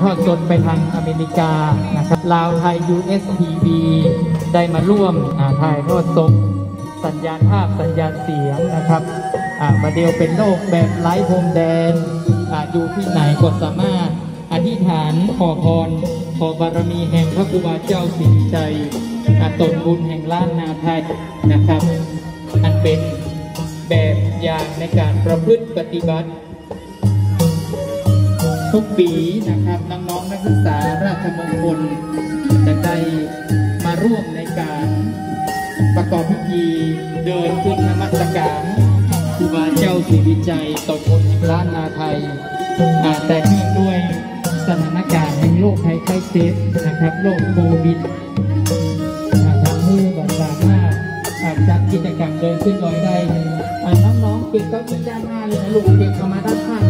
ทอดสดไปทางอเมริกานะครับลาวไทย USTV ได้มาร่วมถ่ายทอดสดสัญญาณภาพสัญญาณเสียงนะครับอ่ามาเดียวเป็นโลกแบบไร้พรมแดนอ่าอยู่ที่ไหนก็สามารถ อธิษฐานขอพร ขอบารมีแห่งพระครูบาเจ้าสิริชัยอาตนบุญแห่งล้านนาไทยนะครับ อันเป็นแบบอย่างในการประพฤติปฏิบัติ ทุกปีนะครับน้องๆนักศึกษาราชมงคลจะได้มาร่วมในการประกอบพิธีเดินขึ้นนมัสการครูบาเจ้าศรีวิจัยตบนแห่งล้านนาไทยแต่เนื่องด้วยสถานการณ์แห่งโรคภัยไข้เจ็บนะครับโรคโควิดทำให้แบบสามารถาจัดกิจกรรมเดินขึ้นดอยได้อ่าน้องๆเก็บเก้าอี้ด้านหน้าเลยนะลูกเก็บเข้ามาด้านข้าง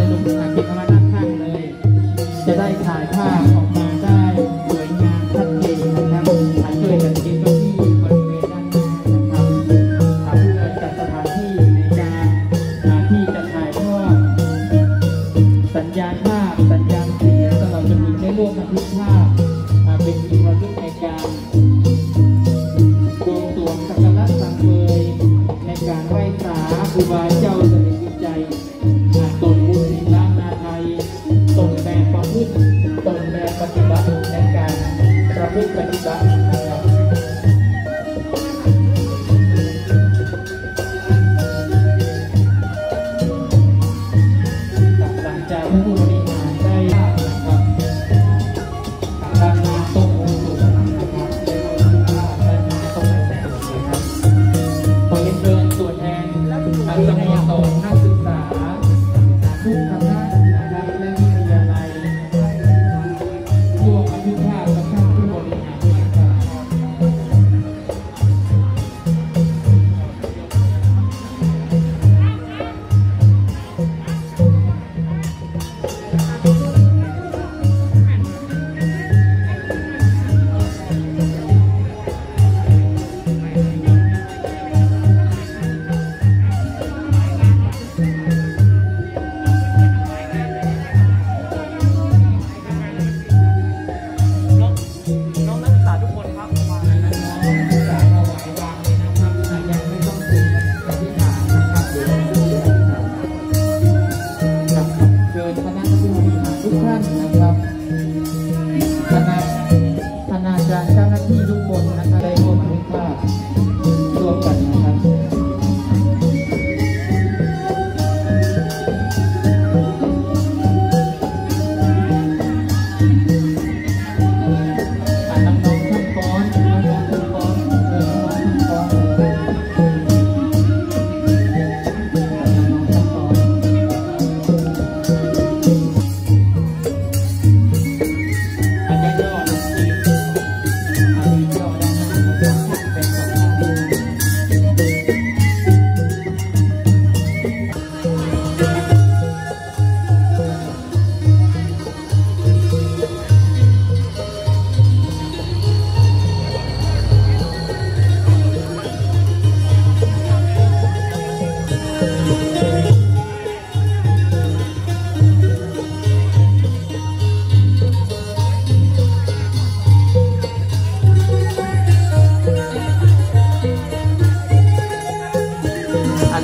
ทุกภาพเป็นที่ระลึกในการบวงสรวงสักการะสังเวยในการไหว้สาครูบาเจ้าสนิทใจตนบุญศิลานาไทยตนแบบประพฤติตนแบบปฏิบัติในการประพฤติปฏิบัติ ทุก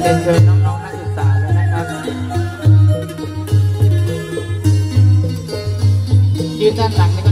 เรียนเชิญน้องๆนักศึกษาเลยนะครับยืนด้านหลัง